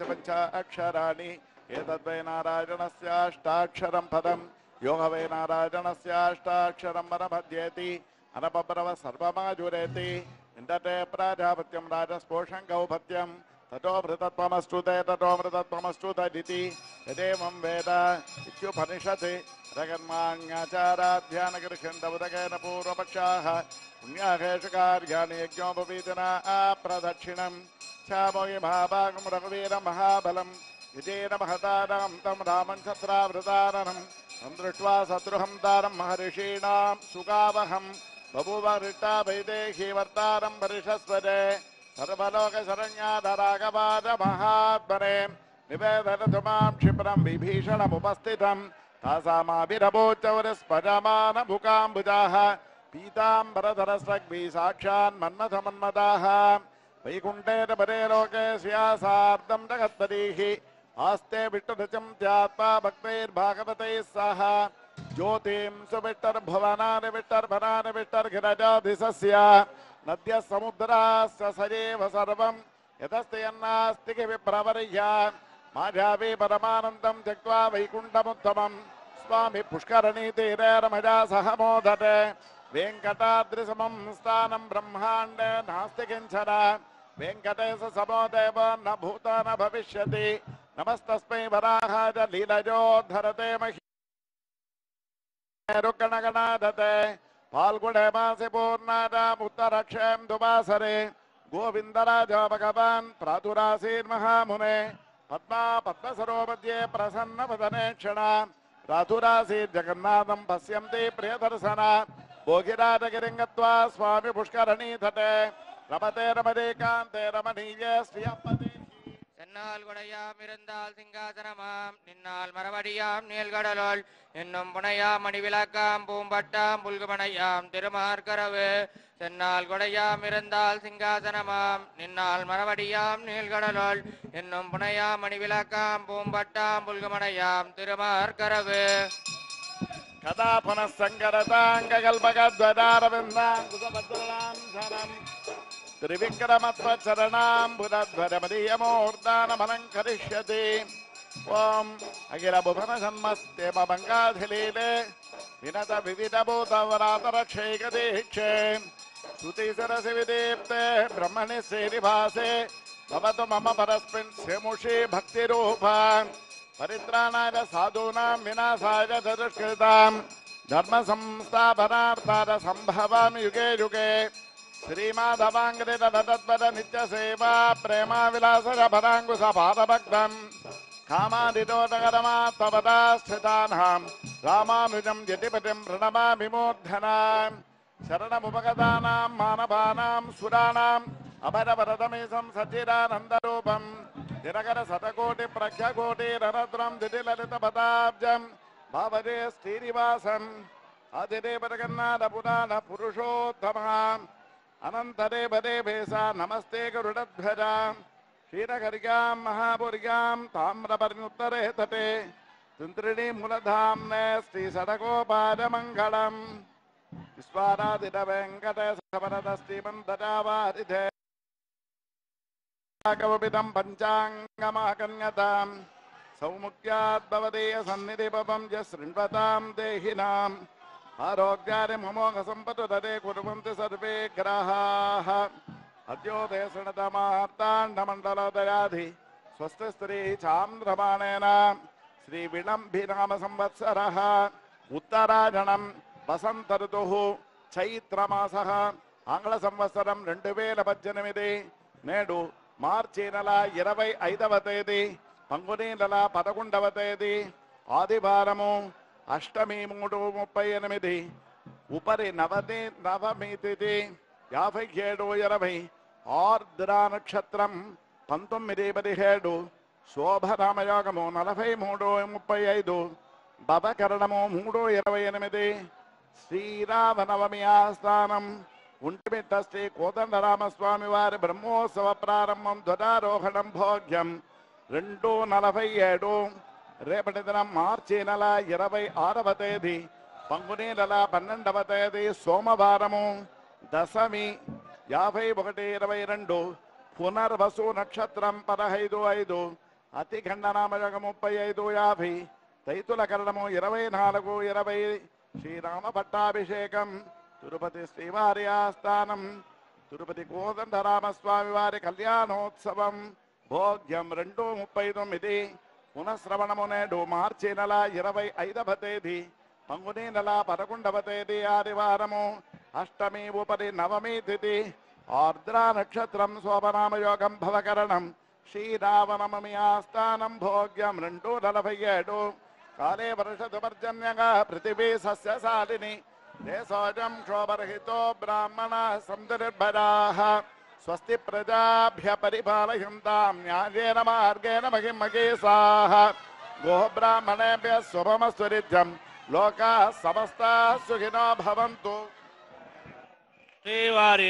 പഞ്ച അക്ഷരാണി ഏതദ്വൈ നാരായണസ്യാഷ്ടാക്ഷരം പദം. യോഗവൈ നാരായണസ്യാഷ്ടാക്ഷരം വനഭദ്ധ്യേതി അനപബ്രവ സർവമാജുരേതി നിന്റെ പ്രാജാപത്യം രാജസ്പോഷം ഗൗഭത്യം तटोमृतत्वमस्तुते तटोमृतत्वमस्तुतदिति यदेवं वेद इत्युपनिषत् रकर्माण्याचाराध्यानगृहन्दवदकेन पूर्वपक्षाः पुण्याहेषु कार्याणि यज्ञोपवीतना आप्रदक्षिणं श्यामोयिमहाभागं रघुवीरं विजेन तं रामं तं दृष्ट्वा शत्रुहं दानं महर्षीणां सुगावहं बभूव वैदेही वर्तारं सर्वलोकशरण्याधरागपादमहात्मने निवेदतु माँ क्षिप्रं विभीषणमुपस्थितं। तासामाभिरभूचौरस्पजमानभुकाम्बुजाः पीताम्बरधरसग्भि साक्षान्मन्मथमन्मदाः परे लोके स्या सार्धं आस्ते भक्तैर्भागवतैः सह। ज्योतिं నద్య సముద్రాస్య సజేవ సర్వం యతస్తయన్నాస్తి విప్రవర్య. మాధ్యావి పరమానందం త్యక్వా వైకుంఠముత్తమం. స్వామి పుష్కరణీ తీరే రమజా సహ మోదతే. వెంకటాద్రిసమం స్థానం బ్రహ్మాండే నాస్తి కించన వెంకటేశ సమోదేవ న భూత న భవిష్యతి. నమస్తస్మై వరాహాజ లీలజోద్ధరతే మహి. जगन्नाथ मासे पूर्णानाम उत्तरक्षम गोविंदराज भगवान महामुने पद्मा पद्म प्रसन्न वदने क्षण जगन्नाथम प्रियदर्शन पुष्करणी तटे रमते रमते कान्ते रमणीये நின்னால் குடையாம் இருந்தால் சிங்காசனமாம் நின்னால் மரவடியாம் நீள்கடலுள் என்னும் புனையாம் மணிவிளக்காம் பூம்பட்டாம் புல்குமனையாம் திருமார்கரவு. சென்னால் குடையாம் இருந்தால் சிங்காசனமாம் நின்னால் மரவடியாம் நீள்கடலுள் என்னும் புனையாம் மணிவிளக்காம் பூம்பட்டாம் புல்குமனையாம் திருமார்கரவு. கதாபன சங்கரதாங்க சனம் त्रिविक्रमत्वचरणाम्बुधध्वरमदीयमूर्धानमलं करिष्यति ॐ अखिलभुवनसन्मस्ते मङ्गाधिलीले विनत विविधभूतवरातरक्षैकदीक्षे विदीप्ते ब्रह्मणि भवतु मम परस्मिन् श्रीमुषि भक्तिरूपा। परित्राणाय साधूनां विनाशाय चतुष्कृतां धर्मसंस्थापनार्थाय सम्भवामि युगे युगे। సంస్థాపనార్థాయ సంభవామి యుగే యుగే సేవా ప్రేమా విలాస భరాంకుశ పాదభక్తం కామాదిదోదకరమాత్మపదా స్థితానాం రామానుజం జటిపతిం ప్రణమామి మూర్ధనా శరణముపగతానాం మానవానాం సురాణాం అపరవరదమేశం సచిరానందరూపం దినకర శతకోటి ప్రఖ్యకోటి రనద్రం దిటిలలిత పదాబ్జం భావజే శ్రీనివాసం ఆదిదేవతగన్నాథ పురాణ పురుషోత్తమ अनंतरे पदे भेषा नमस्ते गरुडध्वजाम् क्षीरकर्याम् महापुरिया ताम्रपर्ण्युत्तरे तटे तिन्त्रिणीमूलधाम्ने श्रीषडकोपादमङ्गलम् विश्वाराधितवेङ्कटेशवरदस्तीमन्तजावारिधे कवपितं पञ्चाङ्गमाकन्यताम् सौमुख्याद्भवदीयसन्निधिपपं च शृण्वतां देहिनाम्। సన్నిధిపం జ శృణ్వతాం దేహినాం ఆరోగ్యాన్ని మమోఘ సంపతు తదే కుర్వంతి సర్వే గ్రహాః. అద్యోదయ శృణతమార్తాండమండలోదయాధి స్వస్తి స్త్రీ చాంద్రమాణేన శ్రీ విళంభినామ సంవత్సర ఉత్తరాయణం వసంత ఋతు చైత్రమాస. ఆంగ్ల సంవత్సరం రెండు వేల పద్దెనిమిది నేడు మార్చి నెల ఇరవై ఐదవ తేదీ పంగుని నెల పదకొండవ తేదీ ఆదివారము అష్టమి మూడు ముప్పై ఎనిమిది ఉపరి నవతి నవమి తిథి యాభై ఏడు ఇరవై ఆర్ద్ర నక్షత్రం పంతొమ్మిది పదిహేడు శోభరామయోగము నలభై మూడు ముప్పై ఐదు భవకరణము మూడు ఇరవై ఎనిమిది శ్రీరామనవమి ఆస్థానం ఒంటిమిట్ట శ్రీ కోదండరామస్వామి వారి బ్రహ్మోత్సవ ప్రారంభం ధ్వజారోహణం భోగ్యం రెండు నలభై ఏడు రేపటి దినం మార్చి నెల ఇరవై ఆరవ తేదీ పంగుని నెల పన్నెండవ తేదీ సోమవారము దశమి యాభై ఒకటి ఇరవై రెండు పునర్వసు నక్షత్రం పదహైదు ఐదు అతి ఖండనామయోగం ముప్పై ఐదు యాభై తైతుల కరణము ఇరవై నాలుగు ఇరవై శ్రీరామ పట్టాభిషేకం తిరుపతి శ్రీవారి ఆస్థానం తిరుపతి కోదండరామస్వామి వారి కళ్యాణోత్సవం భోగ్యం రెండు ముప్పై తొమ్మిది పునఃశ్రవణము నేడు మార్చి నెల ఇరవై ఐదవ తేదీ పంగుని నెల పదకొండవ తేదీ ఆదివారము అష్టమి ఉపరి నవమి తిథి ఆర్ద్ర నక్షత్రం శోభనామయోగం భవకరణం శ్రీరావణమమి ఆస్థానం భోగ్యం రెండు నలభై ఏడు కాలే వర్షతు పర్జన్యగా పృథివీ సస్యశాలిని దేశోజం క్షోభరహితో బ్రాహ్మణ సంతుర్భరాः स्वस्ति प्रजाभ्य परिपालयन्तां न्यायेन मार्गेण महिं महेशाः गोब्राह्मणेभ्यः शुभमस्वरिध्यं लोका समस्ता सुखिनो श्रीवार